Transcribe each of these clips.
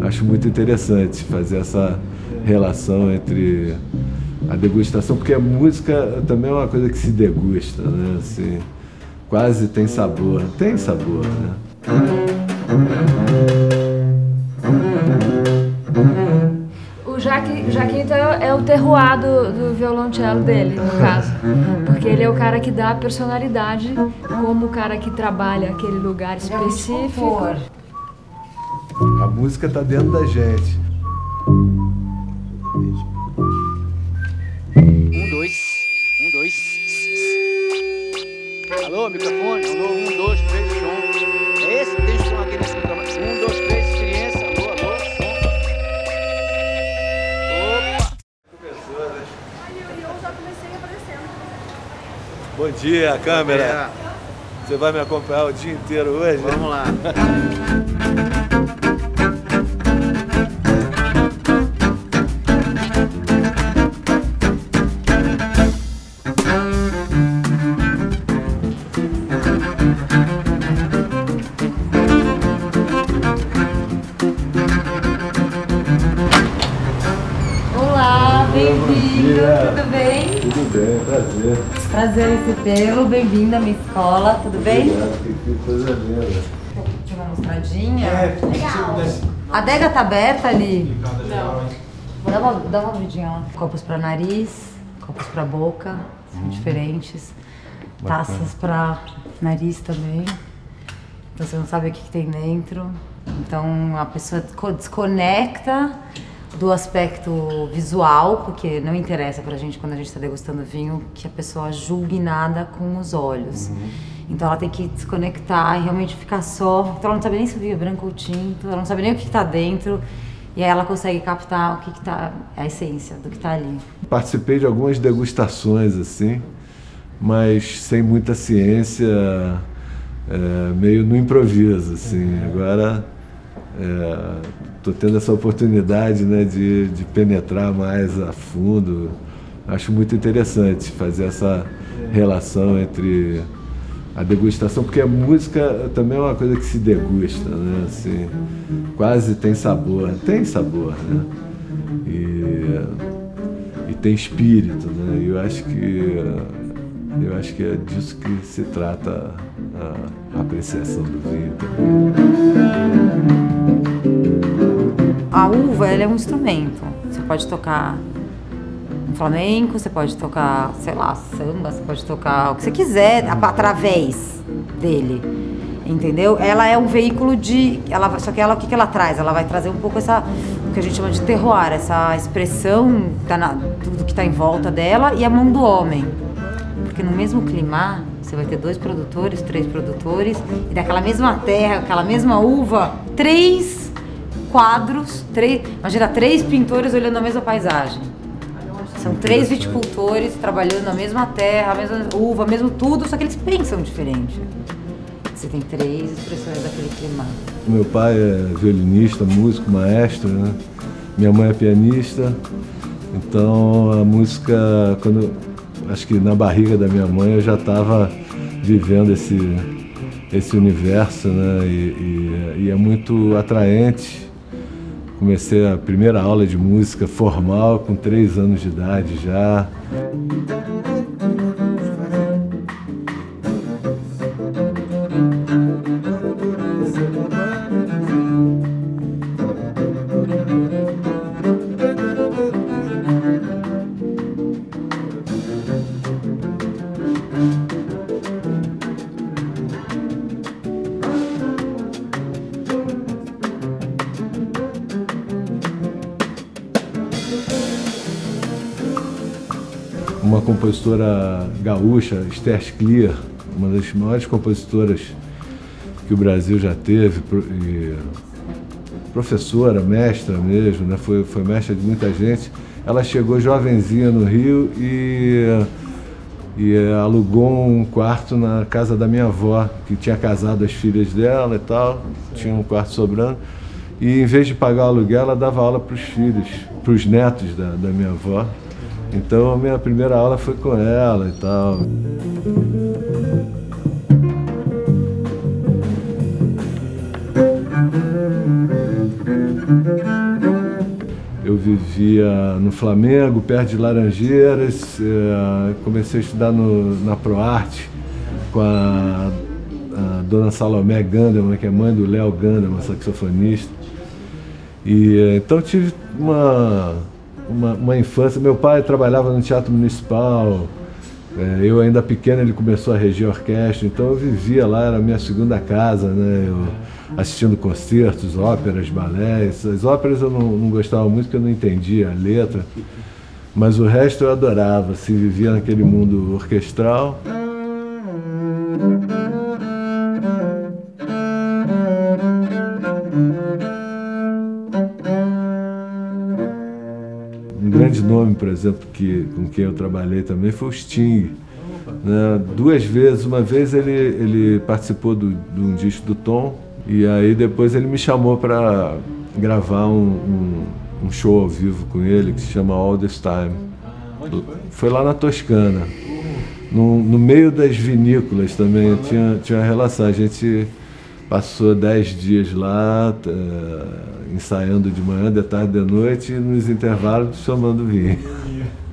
Acho muito interessante fazer essa relação entre a degustação, porque a música também é uma coisa que se degusta, né? Assim, quase tem sabor. Tem sabor, né? É o terroir do, do violoncelo dele, no caso. Porque ele é o cara que dá a personalidade como o cara que trabalha aquele lugar específico. A música está dentro da gente. Dia, câmera. Você vai me acompanhar o dia inteiro hoje? Vamos lá. recebê-lo, bem-vindo à minha escola, tudo bem? Obrigado, que, coisa linda. Deixa eu uma mostradinha. É, Legal. A adega tá aberta ali? Não. Dá uma, dá uma vidinha lá. Copos pra nariz, copos pra boca, são diferentes. Taças pra nariz também. Então você não sabe o que, que tem dentro. Então a pessoa co- desconecta do aspecto visual, porque não interessa pra gente quando a gente está degustando vinho que a pessoa julgue nada com os olhos. Então ela tem que desconectar e realmente ficar só. Então ela não sabe nem se o vinho é branco ou tinto, ela não sabe nem o que está dentro. E aí ela consegue captar o que está, a essência do que está ali. Participei de algumas degustações assim, mas sem muita ciência, é, meio no improviso assim. Agora estou tendo essa oportunidade né, de, de penetrar mais a fundo. Acho muito interessante fazer essa relação entre a degustação, porque a música também é uma coisa que se degusta, né? Assim, quase tem sabor, tem sabor, né? E, e tem espírito, né? E eu acho que eu acho que é disso que se trata a apreciação do vinho também. A uva, é um instrumento. Você pode tocar um flamenco, você pode tocar, sei lá, samba, você pode tocar o que você quiser através dele. Entendeu? Ela é um veículo de. Ela, só que ela, o que, que ela traz? Ela vai trazer um pouco essa. O que a gente chama de terroir, essa expressão na- tudo que está em volta dela e a mão do homem. Porque no mesmo clima, você vai ter dois produtores, três produtores, e daquela mesma terra, aquela mesma uva, três quadros, três, imagina três pintores olhando a mesma paisagem. São três viticultores trabalhando na mesma terra, a mesma uva, mesmo tudo, só que eles pensam diferente. Você tem três expressões daquele clima. Meu pai é violinista, músico, maestro, né? Minha mãe é pianista. Então a música, quando acho que na barriga da minha mãe eu já estava vivendo esse esse universo, né? E, e- e é muito atraente. Comecei a primeira aula de música formal com três anos de idade já. Gaúcha, Esther Clear, uma das maiores compositoras que o Brasil já teve, pro- professora, mestra mesmo, né? foi, foi mestra de muita gente. Ela chegou jovenzinha no Rio e, e alugou um quarto na casa da minha avó, que tinha casado as filhas dela e tal, tinha um quarto sobrando. E em vez de pagar o aluguel, ela dava aula para os filhos, para os netos da, da minha avó. Então a minha primeira aula foi com ela e tal. Eu vivia no Flamengo, perto de Laranjeiras, eh, comecei a estudar no, na ProArte com a, a dona Salomé Ganderman, que é mãe do Léo Ganderman, saxofonista. E, eh, então tive uma, uma, uma, infância. Meu pai trabalhava no Teatro Municipal, é, eu ainda pequeno ele começou a reger a orquestra, então eu vivia lá, era a minha segunda casa, né? Eu, assistindo concertos, óperas, balés. As óperas eu não, não gostava muito porque eu não entendia a letra, mas o resto eu adorava, assim, vivia naquele mundo orquestral. Exemplo, que, com quem eu trabalhei também foi o Sting. Né? Duas vezes, uma vez ele, ele participou do, de um disco do Tom, e aí depois ele me chamou para gravar um, um, um, show ao vivo com ele que se chama All This Time. Foi lá na Toscana. No, no meio das vinícolas também tinha, tinha relação. A gente passou dez dias lá, uh, ensaiando de manhã, de tarde, de noite, e nos intervalos tomando vinho.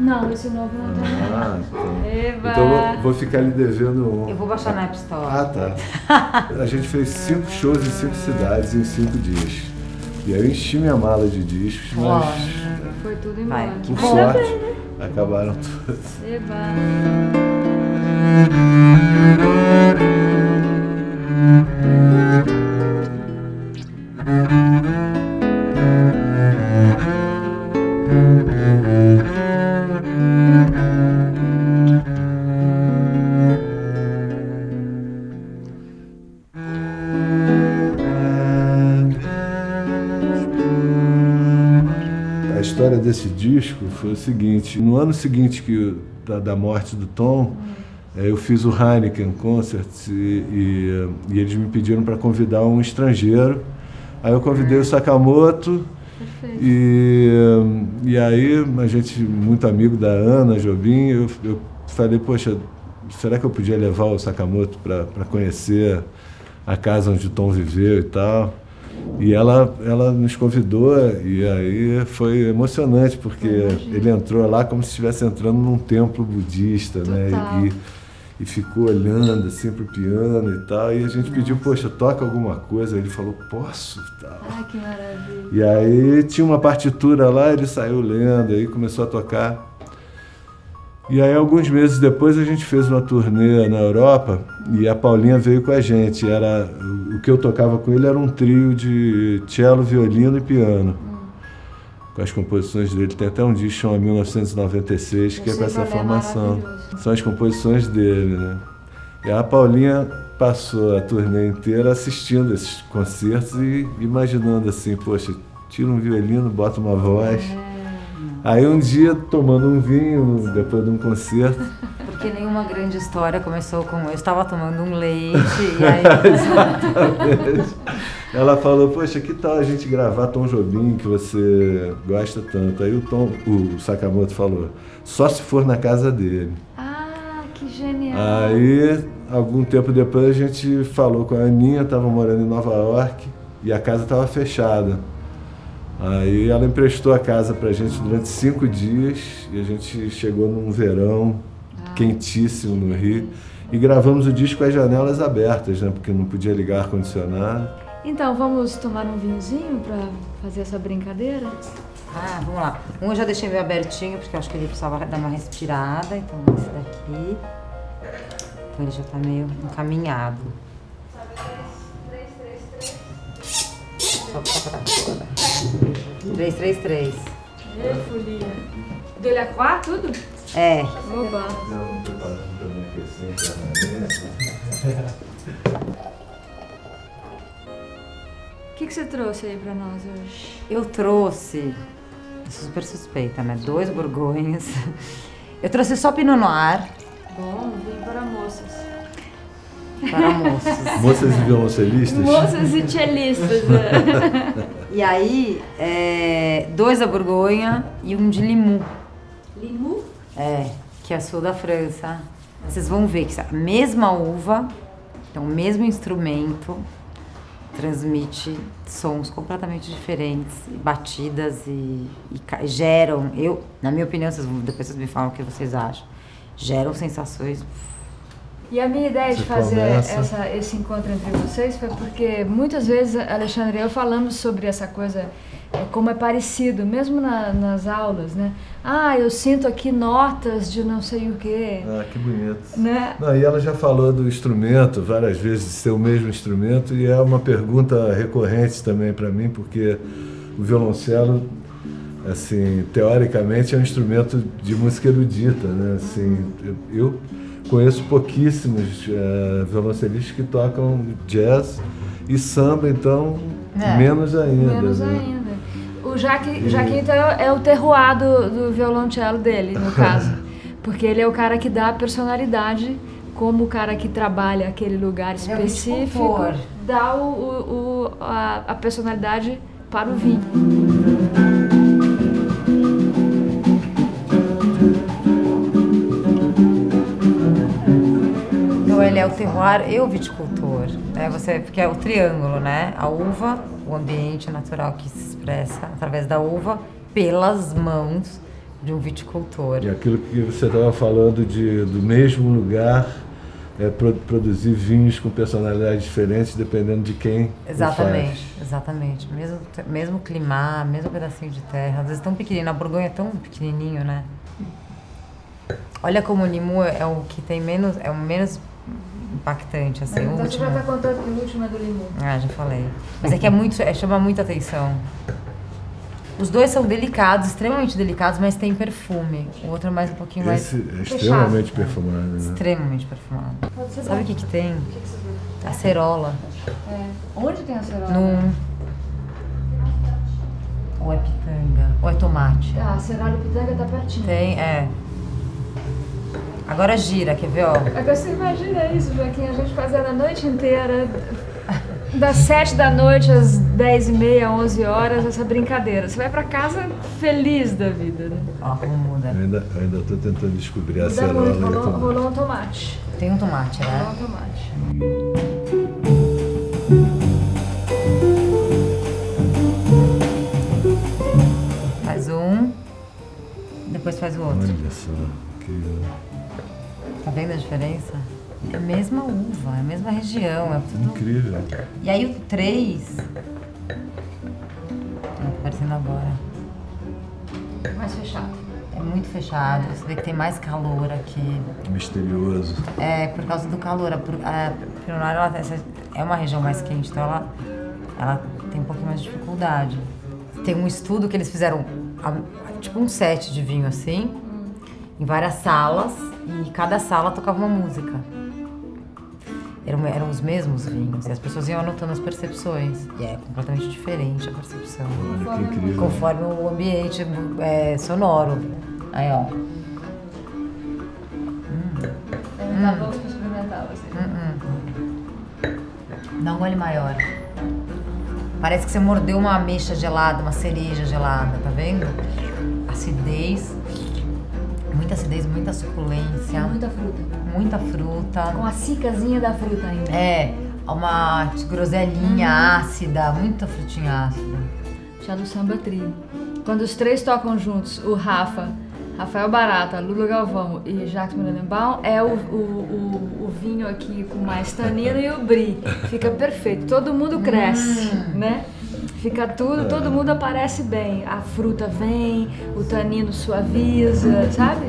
Não, esse novo não tem. Ah, então. então vou ficar lhe devendo um. Eu vou baixar na App Store. Ah, tá. A gente fez cinco shows em cinco cidades em cinco dias. E aí eu enchi minha mala de discos, mas. Foi tudo embora. Por sorte, né? acabaram todos. Eba. Desse disco foi o seguinte: no ano seguinte que, da, da morte do Tom, é, eu fiz o Heineken Concert e, e, e eles me pediram para convidar um estrangeiro. Aí eu convidei o Sakamoto. E, e aí, a gente, muito amigo da Ana Jobim, eu, eu falei, poxa, será que eu podia levar o Sakamoto para conhecer a casa onde o Tom viveu e tal? E ela, ela nos convidou e aí foi emocionante, porque ele entrou lá como se estivesse entrando num templo budista, né? E, e ficou olhando assim pro piano e tal. E a gente pediu, poxa, toca alguma coisa. Ele falou, posso? Tal. Ai, que maravilha. E aí tinha uma partitura lá, ele saiu lendo, aí começou a tocar. E aí, alguns meses depois, a gente fez uma turnê na Europa e a Paulinha veio com a gente. Era, o que eu tocava com ele era um trio de cello, violino e piano. Com as composições dele. Tem até um disco chamado 1996, que é com essa formação. São as composições dele, né? E a Paulinha passou a turnê inteira assistindo esses concertos e imaginando assim, poxa, tira um violino, bota uma voz. Aí um dia, tomando um vinho, depois de um concerto. Porque nenhuma grande história começou com eu estava tomando um leite e aí. Ela falou, poxa, que tal a gente gravar Tom Jobim, que você gosta tanto? Aí o Tom, o Sakamoto falou, só se for na casa dele. Ah, que genial. Aí, algum tempo depois, a gente falou com a Aninha, estava morando em Nova York. e a casa estava fechada. Aí ela emprestou a casa para a gente durante cinco dias e a gente chegou num verão quentíssimo no Rio e gravamos o disco com as janelas abertas, né? Porque não podia ligar ar-condicionado. Então, vamos tomar um vinhozinho para fazer essa brincadeira? Ah, vamos lá. Um eu já deixei meio abertinho, porque eu acho que ele precisava dar uma respirada. Então, esse daqui. Então, ele já tá meio encaminhado. Só pra agora. 333. Ê, folia. Do Ilhaquá, tudo? É. Oba. Não, O que, que você trouxe aí pra nós hoje? Eu trouxe. Sou super suspeita, né? Dois borgonhas. Eu trouxe só Pinot Noir Bom. Para moços. Moças e violoncelistas? Moças e cellistas. né? E aí, é, dois da Borgonha e um de Limoux. Limu? É, que é sul da França. Vocês vão ver que a mesma uva, então o mesmo instrumento, transmite sons completamente diferentes, e batidas e, e geram, eu, na minha opinião, vocês depois vocês me falam o que vocês acham, geram sensações. E a minha ideia de fazer essa, esse encontro entre vocês foi porque muitas vezes, Alexandre e eu falamos sobre essa coisa, é, como é parecido, mesmo na- nas aulas, né? Ah, eu sinto aqui notas de não sei o quê, Ah, que bonito. né? Não, e ela já falou do instrumento várias vezes, de ser o mesmo instrumento, e é uma pergunta recorrente também para mim, porque o violoncelo, assim, teoricamente é um instrumento de música erudita, né? Assim, eu conheço pouquíssimos eh, violoncelistas que tocam jazz e samba, então É. menos ainda. Menos né? ainda. O Jaque, Jaque então, é o terroir do, do violoncelo dele, no caso. Porque ele é o cara que dá a personalidade, como o cara que trabalha aquele lugar é o específico, dá o, o- o- a, a personalidade para o vinho. O terroir e o viticultor. Né? Você, porque é o triângulo, né? A uva, o ambiente natural que se expressa através da uva, pelas mãos de um viticultor. E aquilo que você estava falando de, do mesmo lugar é, pro- produzir vinhos com personalidades diferentes dependendo de quem Exatamente, exatamente. Mesmo, mesmo clima, mesmo pedacinho de terra. Às vezes tão pequenino, a Borgonha é tão pequenininho, né? Olha como o Limu é o que tem menos, é o menos impactante, assim, o último. tá contando que o último é do limão. Ah, já falei. Mas é que é muito, é, chama muita atenção. Os dois são delicados, extremamente delicados, mas tem perfume. O outro é mais um pouquinho mais Esse é extremamente perfumado. Né? extremamente perfumado. Sabe o que que tem? O que, que você viu? Acerola. É. Onde tem a cerola? Num... Ou é pitanga, ou é tomate. Ah, a cerola e pitanga tá pertinho. Tem, é. Agora gira, quer ver, ó? Agora você imagina isso, Joaquim, a gente fazendo a noite inteira, das 7 da noite às 10 e meia, 11 horas, essa brincadeira. Você vai pra casa feliz da vida, né? Ó, como muda. Eu ainda eu ainda estou tentando descobrir a Muda acerola muito, e a rolou, tomate. rolou um tomate. Tem um tomate, Rolou né? um tomate. Faz um, depois faz o outro. Olha só, que Tá vendo a diferença? É a mesma uva, é a mesma região, é tudo incrível. E aí o 3. Tá aparecendo agora. Mais fechado. É muito fechado. Você vê que tem mais calor aqui. Misterioso. É por causa do calor. A, Pinot Noir ela tem essa- é uma região mais quente, então ela, ela tem um pouquinho mais de dificuldade. Tem um estudo que eles fizeram, tipo um set de vinho assim, em várias salas, e cada sala tocava uma música. Eram, eram os mesmos vinhos, e as pessoas iam anotando as percepções. E é completamente diferente a percepção. Olha que incrível. Conforme o ambiente é, sonoro. Aí, ó. É, tá bom pra experimentar você. Dá um gole maior. Parece que você mordeu uma ameixa gelada, uma cereja gelada, tá vendo? Acidez. Muita acidez, muita suculência. Muita fruta. Muita fruta. Com a cicazinha da fruta ainda. É. uma groselinha ácida, muita frutinha ácida. Já no samba trio. Quando os três tocam juntos, o Rafa, Rafael Barata, Lula Galvão e Jacques Mendenbaum, é o, o, o, o, vinho aqui com mais tanino e o brie. Fica perfeito. Todo mundo cresce, hum. né? Fica tudo, todo mundo aparece bem. A fruta vem, o tanino suaviza, sabe?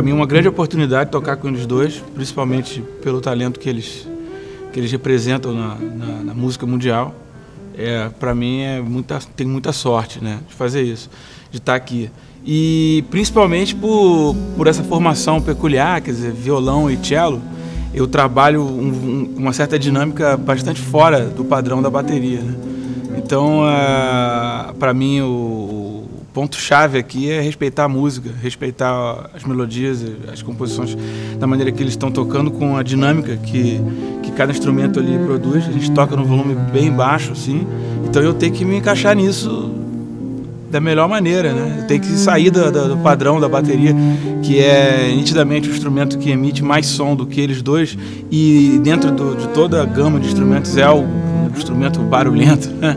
Para mim uma grande oportunidade tocar com eles dois, principalmente pelo talento que eles que eles representam na, na, na música mundial. É, para mim é muita, tem muita sorte, né, de fazer isso, de estar tá aqui. E principalmente por, por essa formação peculiar, quer dizer, violão e cello, eu trabalho com um, uma certa dinâmica bastante fora do padrão da bateria. Né? Então, uh, para mim, o, ponto-chave aqui é respeitar a música, respeitar as melodias, as composições da maneira que eles estão tocando, com a dinâmica que, que cada instrumento ali produz. A gente toca no volume bem baixo, assim. Então eu tenho que me encaixar nisso da melhor maneira, né? Eu tenho que sair do, do, padrão da bateria, que é nitidamente o instrumento que emite mais som do que eles dois, e dentro do, de toda a gama de instrumentos é o, o instrumento barulhento, né?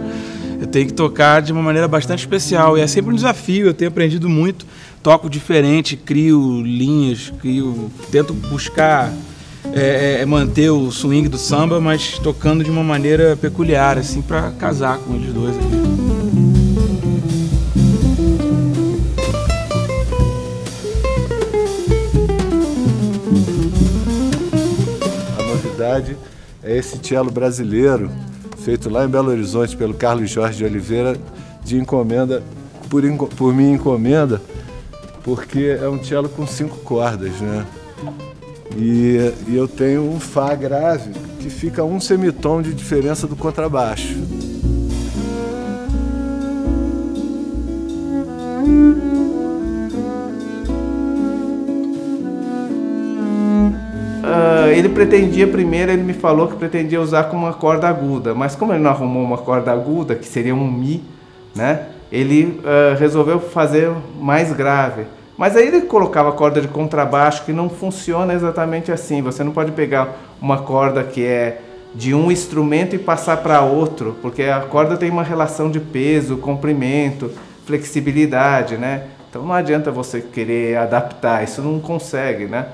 Eu tenho que tocar de uma maneira bastante especial. E é sempre um desafio, eu tenho aprendido muito. Toco diferente, crio linhas, crio, tento buscar é, é, manter o swing do samba, mas tocando de uma maneira peculiar, assim, para casar com eles dois. A novidade é esse cello brasileiro feito lá em Belo Horizonte pelo Carlos Jorge de Oliveira, de encomenda, por, por minha encomenda, porque é um cello com cinco cordas, né? E, e eu tenho um Fá grave que fica um semitom de diferença do contrabaixo. Ele pretendia primeiro, ele me falou que pretendia usar com uma corda aguda, mas como ele não arrumou uma corda aguda, que seria um Mi, né? Ele uh, resolveu fazer mais grave. Mas aí ele colocava corda de contrabaixo que não funciona exatamente assim. Você não pode pegar uma corda que é de um instrumento e passar para outro, porque a corda tem uma relação de peso, comprimento, flexibilidade, né? Então não adianta você querer adaptar, isso não consegue, né?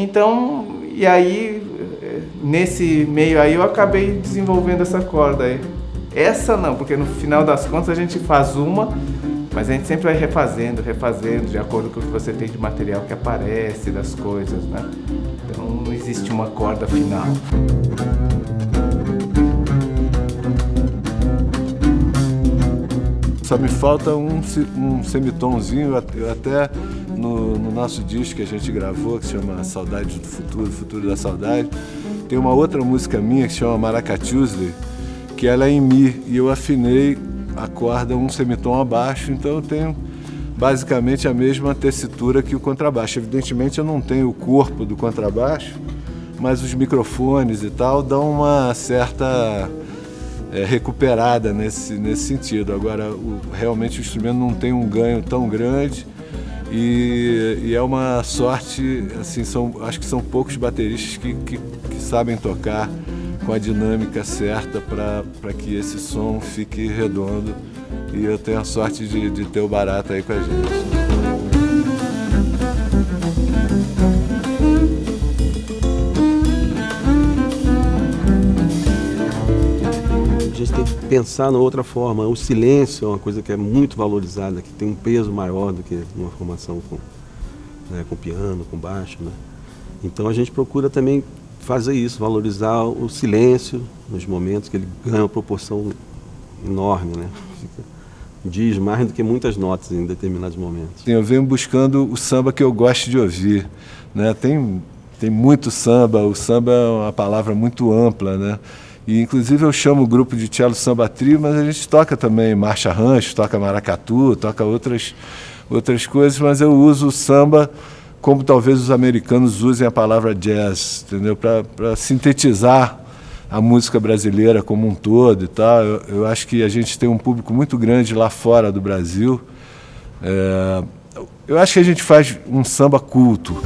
Então, e aí, nesse meio aí, eu acabei desenvolvendo essa corda aí. Essa não, porque no final das contas a gente faz uma, mas a gente sempre vai refazendo, refazendo, de acordo com o que você tem de material que aparece, das coisas, né? Então não existe uma corda final. Só me falta um, um semitomzinho, eu até no, no, nosso disco que a gente gravou, que se chama Saudade do Futuro, Futuro da Saudade, tem uma outra música minha que se chama Maraca que ela é em Mi, e eu afinei a corda um semitom abaixo, então eu tenho basicamente a mesma tessitura que o contrabaixo. Evidentemente eu não tenho o corpo do contrabaixo, mas os microfones e tal dão uma certa é, recuperada nesse, nesse sentido. Agora, o, realmente o instrumento não tem um ganho tão grande e, e, é uma sorte, assim, são, acho que são poucos bateristas que, que, que sabem tocar com a dinâmica certa para que esse som fique redondo. E eu tenho a sorte de, de ter o barato aí com a gente. Pensar na outra forma. O silêncio é uma coisa que é muito valorizada, que tem um peso maior do que uma formação com, né, com piano, com baixo. Né? Então a gente procura também fazer isso, valorizar o silêncio nos momentos que ele ganha uma proporção enorme, né? Fica, diz mais do que muitas notas em determinados momentos. Sim, eu venho buscando o samba que eu gosto de ouvir, né? Tem tem muito samba, o samba é uma palavra muito ampla, né? E inclusive eu chamo o grupo de cello samba trio, mas a gente toca também marcha rancho, toca maracatu, toca outras outras coisas, mas eu uso o samba como talvez os americanos usem a palavra jazz, entendeu? Para sintetizar a música brasileira como um todo e tal. Eu, eu, acho que a gente tem um público muito grande lá fora do Brasil. É, eu acho que a gente faz um samba culto.